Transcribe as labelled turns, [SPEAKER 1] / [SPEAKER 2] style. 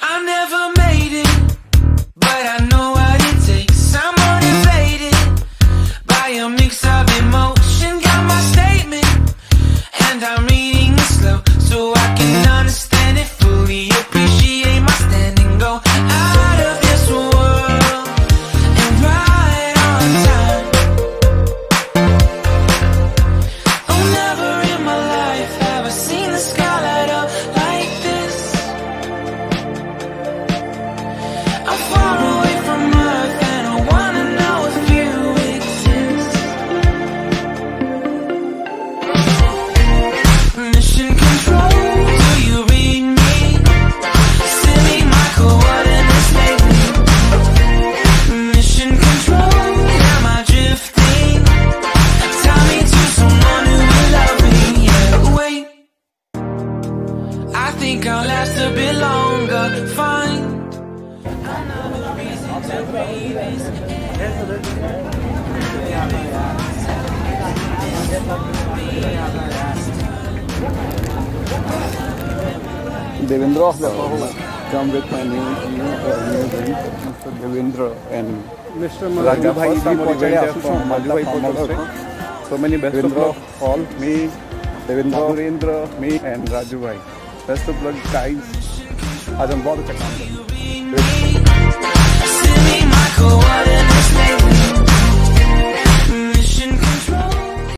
[SPEAKER 1] I think I'll last a bit longer. Find another reason to revisit.
[SPEAKER 2] Devendra come with my new, uh, Mr. Devendra and
[SPEAKER 3] Mr. Raju Bhai from Majubhai So many best
[SPEAKER 2] Devendra
[SPEAKER 3] of
[SPEAKER 2] all, me, Devendra, me and Raju Bhai. Best of luck guys आज हम बहुत अच्छा काम करेंगे।